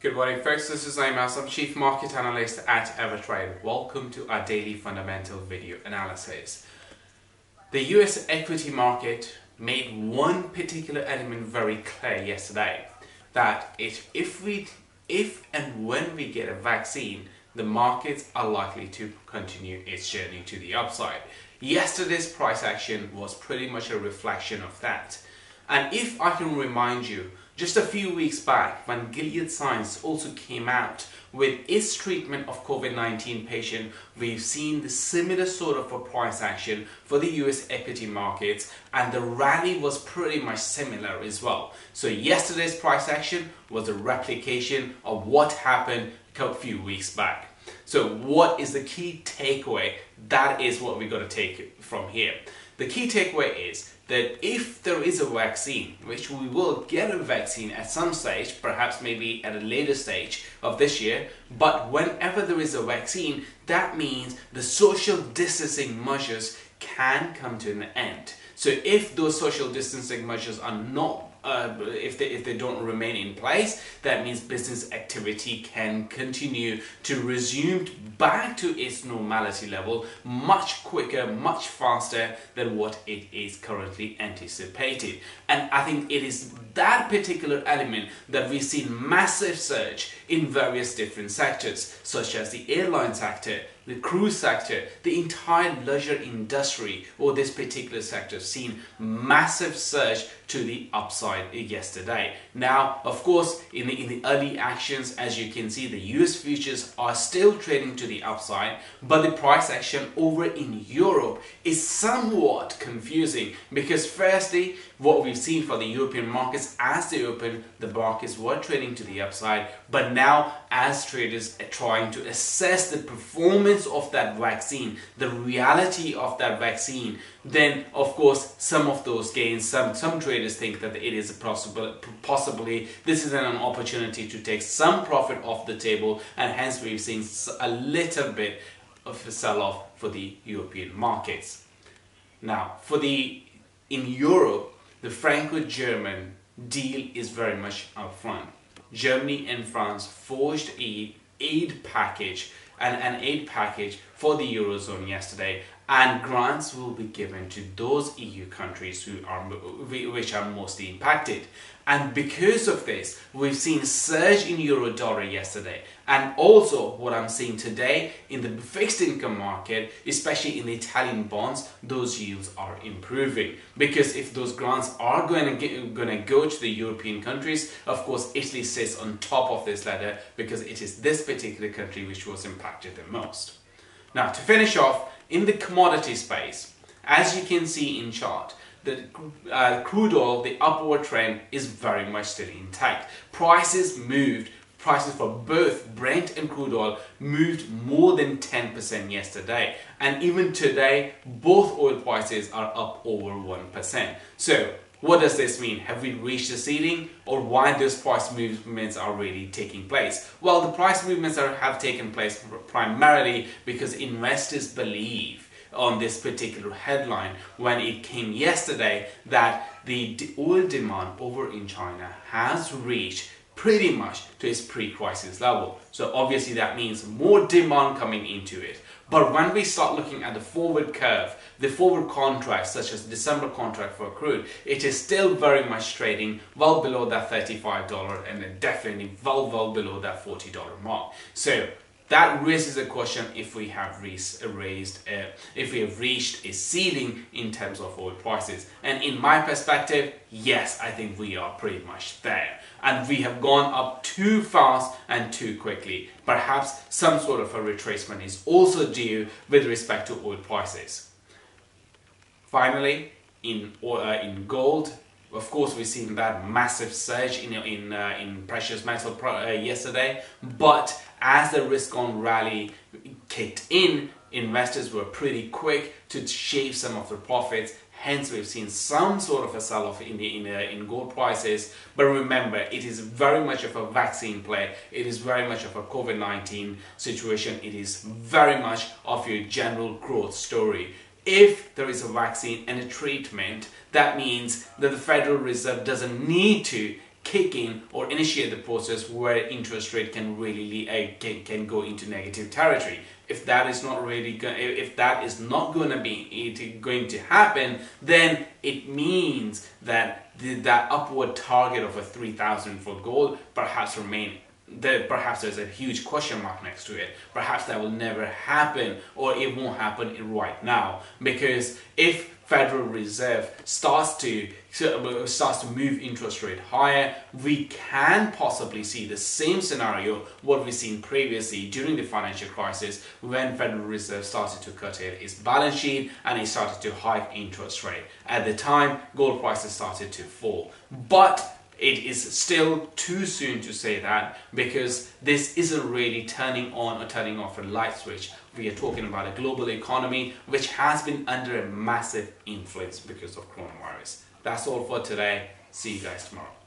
Good morning folks, this is Naeem Aslam, I'm Chief Market Analyst at AvaTrade. Welcome to our daily fundamental video analysis. The US equity market made one particular element very clear yesterday that it, if we if and when we get a vaccine, the markets are likely to continue its journey to the upside. Yesterday's price action was pretty much a reflection of that. And if I can remind you, just a few weeks back, when Gilead Science also came out with its treatment of COVID-19 patient, we've seen the similar sort of a price action for the US equity markets and the rally was pretty much similar as well. So yesterday's price action was a replication of what happened a few weeks back. So what is the key takeaway? That is what we got to take from here. The key takeaway is that if there is a vaccine, which we will get a vaccine at some stage, perhaps maybe at a later stage of this year, but whenever there is a vaccine, that means the social distancing measures can come to an end. So if those social distancing measures are not uh, if they if they don't remain in place, that means business activity can continue to resume back to its normality level much quicker, much faster than what it is currently anticipated. And I think it is that particular element that we've seen massive surge in various different sectors, such as the airline sector, the cruise sector, the entire leisure industry or this particular sector seen massive surge to the upside yesterday. Now, of course, in the, in the early actions, as you can see, the US futures are still trading to the upside, but the price action over in Europe is somewhat confusing because firstly, what we've seen for the European markets as they open, the markets were trading to the upside, but now as traders are trying to assess the performance of that vaccine, the reality of that vaccine, then of course some of those gains, some, some traders think that it is a possible, possibly this is an opportunity to take some profit off the table and hence we've seen a little bit of a sell-off for the European markets. Now, for the in Europe, the Franco-German deal is very much upfront. Germany and France forged a aid package and an aid package for the Eurozone yesterday and grants will be given to those EU countries who are which are mostly impacted. And because of this, we've seen surge in euro dollar yesterday. And also what I'm seeing today in the fixed income market, especially in the Italian bonds, those yields are improving. Because if those grants are going to, going to go to the European countries, of course Italy sits on top of this ladder because it is this particular country which was impacted the most. Now to finish off, in the commodity space, as you can see in chart, the uh, crude oil, the upward trend is very much still intact. Prices moved, prices for both Brent and crude oil moved more than 10% yesterday. And even today, both oil prices are up over 1%. So what does this mean? Have we reached the ceiling or why those price movements are really taking place? Well, the price movements are, have taken place primarily because investors believe on this particular headline when it came yesterday that the oil demand over in China has reached pretty much to its pre-crisis level. So obviously that means more demand coming into it. But when we start looking at the forward curve, the forward contracts, such as December contract for crude, it is still very much trading well below that $35 and definitely well, well below that $40 mark. So that raises a question if we have raised, uh, if we have reached a ceiling in terms of oil prices. And in my perspective, yes, I think we are pretty much there. And we have gone up too fast and too quickly. Perhaps some sort of a retracement is also due with respect to oil prices. Finally, in, uh, in gold, of course, we've seen that massive surge in in uh, in precious metal uh, yesterday, but as the risk on rally kicked in, investors were pretty quick to shave some of their profits. Hence, we've seen some sort of a sell-off in the in, uh, in gold prices. But remember, it is very much of a vaccine play. It is very much of a COVID-19 situation. It is very much of your general growth story if there is a vaccine and a treatment, that means that the Federal Reserve doesn't need to kick in or initiate the process where interest rate can really uh, can, go into negative territory. If that is not really if that is not going to be going to happen then it means that that upward target of a 3000 for gold perhaps remain that perhaps there's a huge question mark next to it. Perhaps that will never happen or it won't happen right now because if Federal Reserve starts to starts to move interest rate higher, we can possibly see the same scenario what we've seen previously during the financial crisis when Federal Reserve started to curtail its balance sheet and it started to hike interest rate. At the time, gold prices started to fall. But it is still too soon to say that because this isn't really turning on or turning off a light switch. We are talking about a global economy which has been under a massive influence because of coronavirus. That's all for today. See you guys tomorrow.